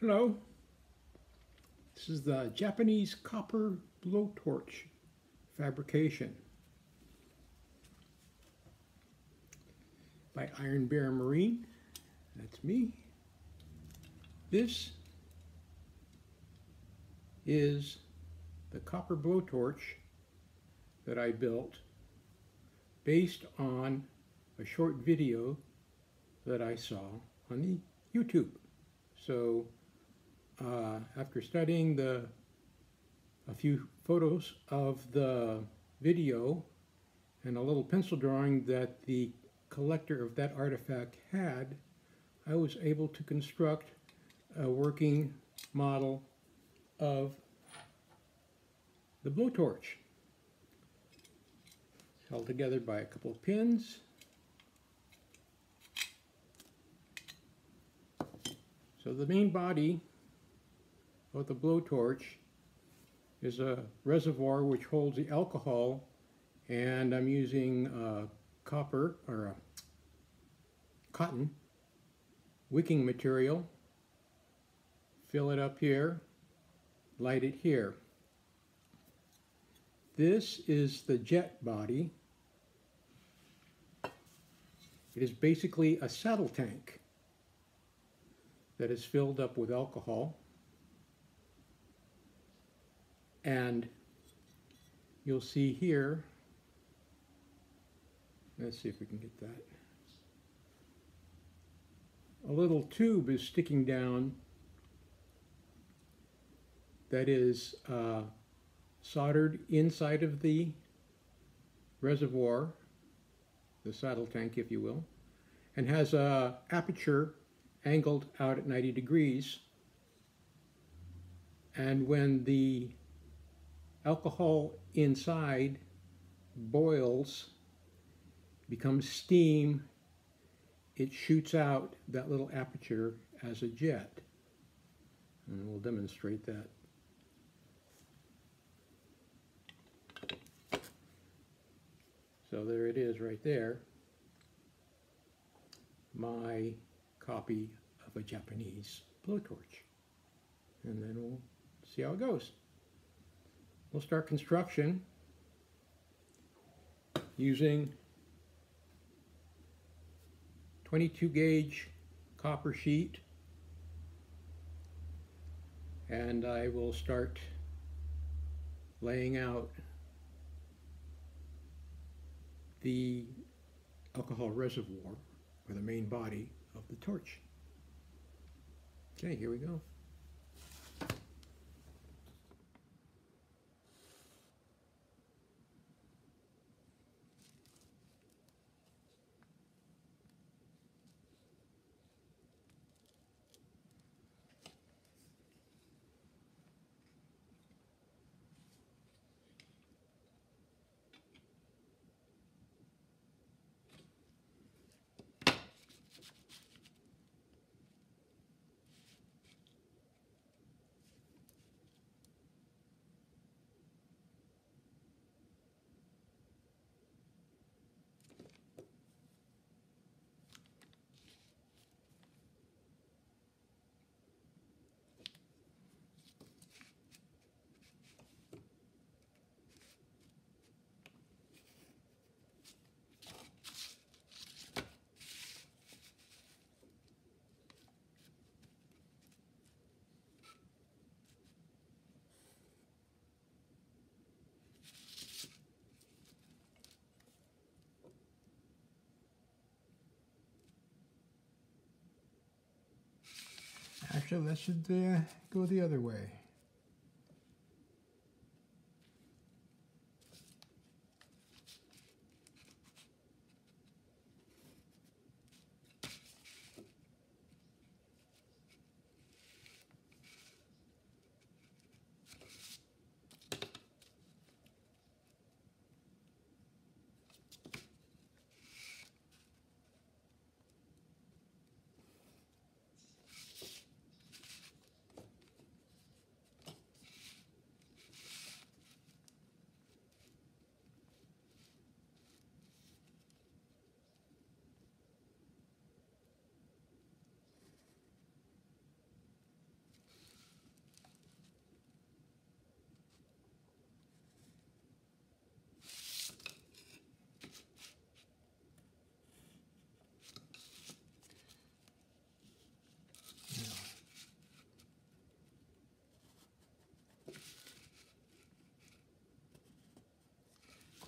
Hello. This is the Japanese copper blowtorch fabrication by Iron Bear Marine. That's me. This is the copper blowtorch that I built based on a short video that I saw on the YouTube. So uh, after studying the a few photos of the video and a little pencil drawing that the collector of that artifact had, I was able to construct a working model of the blowtorch held together by a couple of pins. So the main body of the blowtorch is a reservoir which holds the alcohol and I'm using uh, copper or uh, cotton wicking material. Fill it up here light it here. This is the jet body. It is basically a saddle tank that is filled up with alcohol and you'll see here, let's see if we can get that. A little tube is sticking down that is uh, soldered inside of the reservoir, the saddle tank if you will, and has a aperture angled out at 90 degrees. And when the alcohol inside boils, becomes steam, it shoots out that little aperture as a jet. And we'll demonstrate that. So there it is right there. My copy of a Japanese blowtorch. And then we'll see how it goes. We'll start construction using 22 gauge copper sheet and I will start laying out the alcohol reservoir or the main body of the torch. Okay, here we go. Actually, that should uh, go the other way.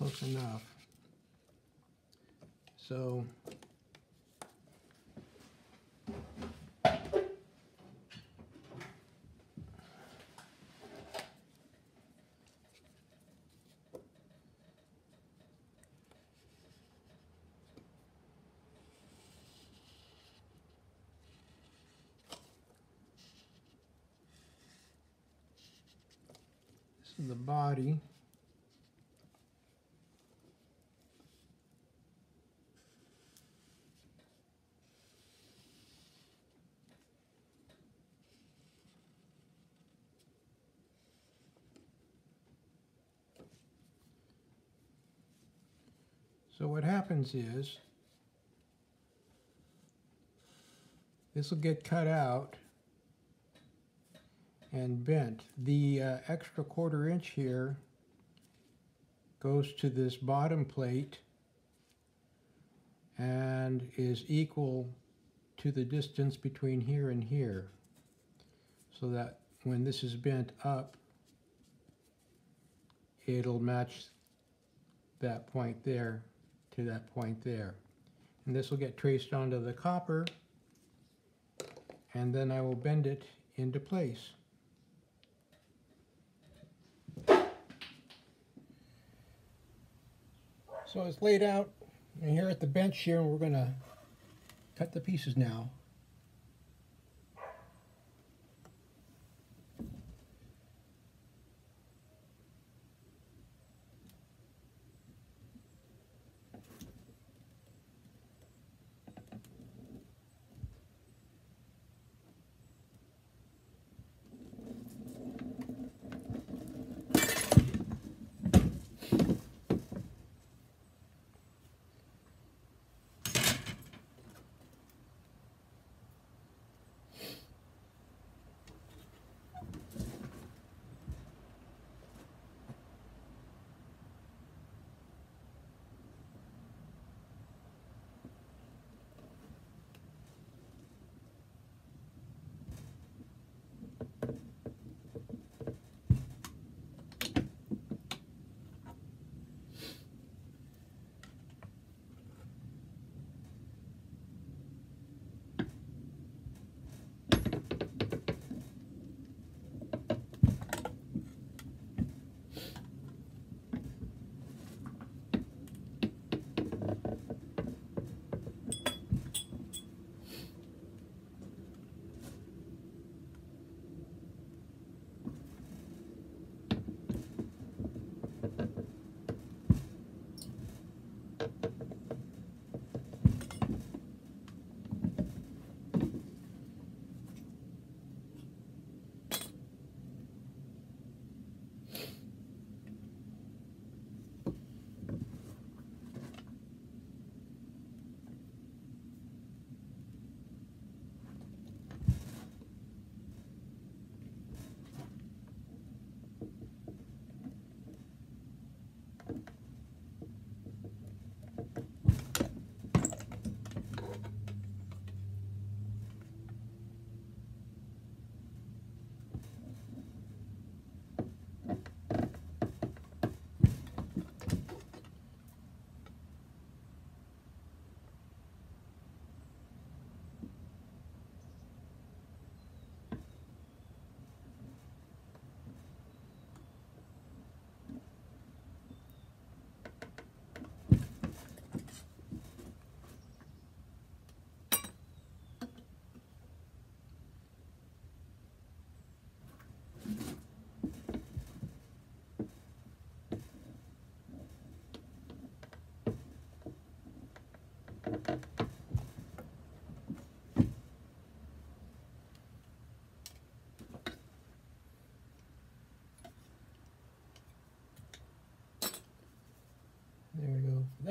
Close enough. So this is the body. So what happens is this will get cut out and bent. The uh, extra quarter inch here goes to this bottom plate and is equal to the distance between here and here so that when this is bent up it'll match that point there to that point there. And this will get traced onto the copper and then I will bend it into place. So it's laid out here at the bench here and we're going to cut the pieces now.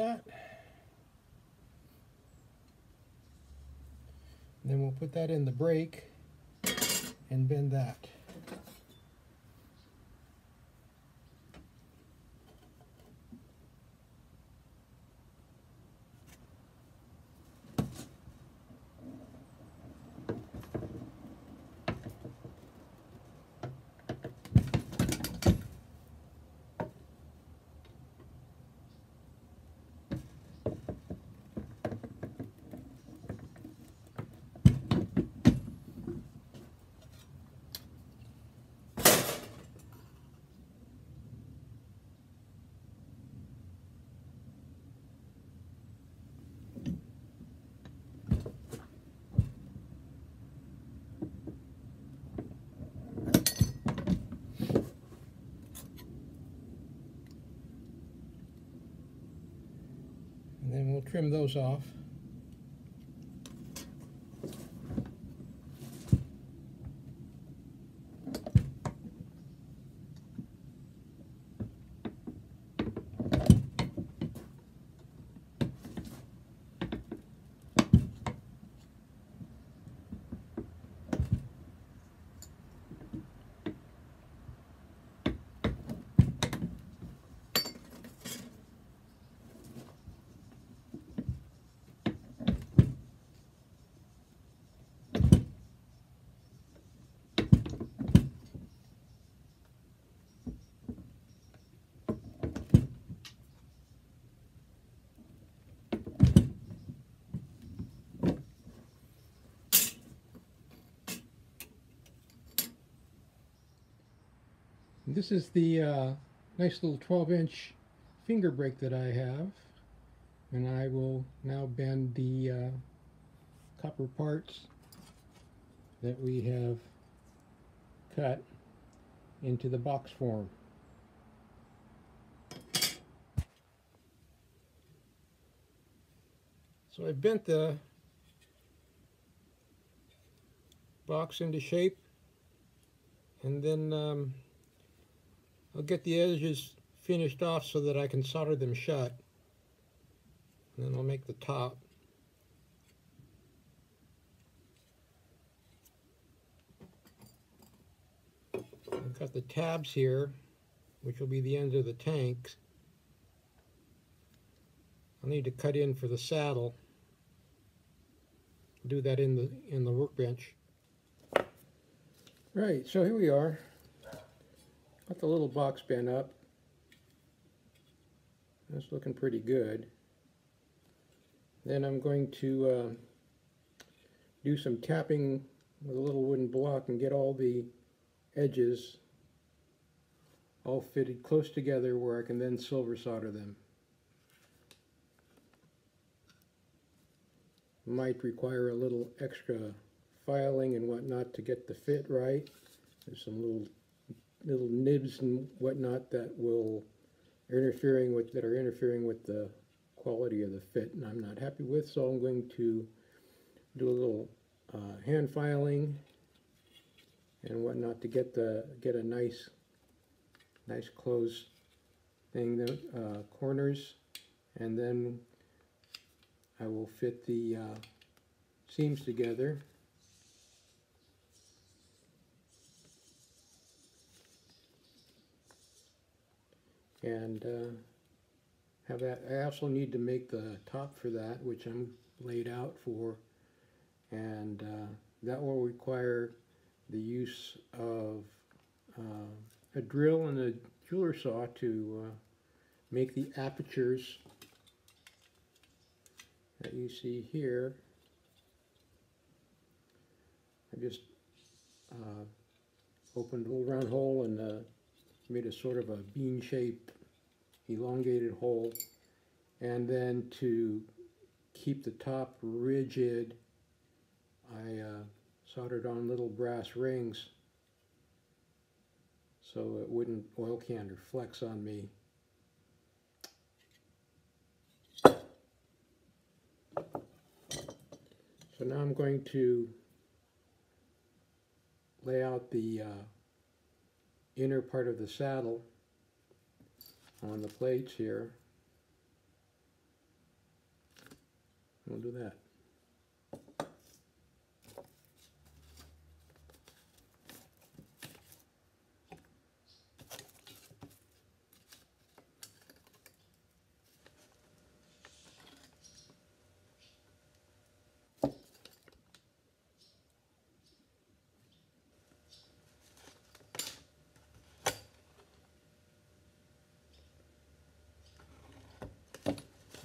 That. Then we'll put that in the brake and bend that. Trim those off. This is the uh, nice little 12 inch finger brake that I have and I will now bend the uh, copper parts that we have cut into the box form. So I bent the box into shape and then um, I'll get the edges finished off so that I can solder them shut. And then I'll make the top. I've got the tabs here, which will be the ends of the tanks. I'll need to cut in for the saddle. Do that in the in the workbench. Right, so here we are. Got the little box bent up. That's looking pretty good. Then I'm going to uh, do some tapping with a little wooden block and get all the edges all fitted close together where I can then silver solder them. Might require a little extra filing and whatnot to get the fit right. There's some little little nibs and whatnot that will interfering with that are interfering with the quality of the fit and I'm not happy with so I'm going to do a little uh, hand filing and whatnot to get the get a nice nice close thing the uh, corners. And then I will fit the uh, seams together and uh, have that. I also need to make the top for that, which I'm laid out for, and uh, that will require the use of uh, a drill and a jeweler saw to uh, make the apertures that you see here. I just uh, opened a little round hole and uh, made a sort of a bean-shaped elongated hole and then to keep the top rigid I uh, soldered on little brass rings so it wouldn't oil can or flex on me. So now I'm going to lay out the uh, inner part of the saddle on the plates here. We'll do that.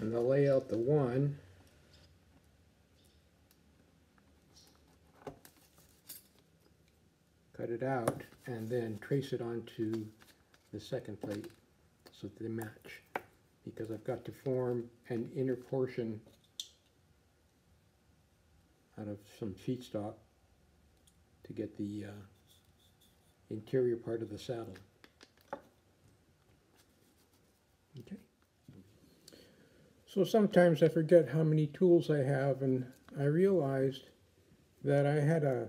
And I'll lay out the one cut it out and then trace it onto the second plate so that they match because I've got to form an inner portion out of some sheet stock to get the uh, interior part of the saddle. So sometimes I forget how many tools I have, and I realized that I had a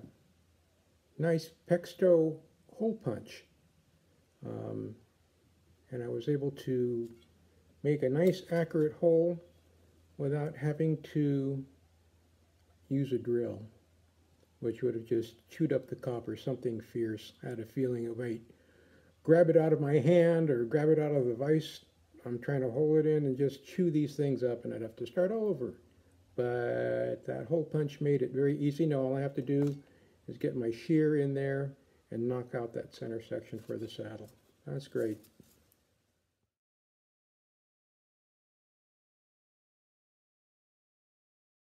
nice Pexto hole punch. Um, and I was able to make a nice accurate hole without having to use a drill, which would have just chewed up the copper, something fierce. I had a feeling it might grab it out of my hand or grab it out of the vise I'm trying to hole it in and just chew these things up and I'd have to start all over. But that hole punch made it very easy. Now all I have to do is get my shear in there and knock out that center section for the saddle. That's great.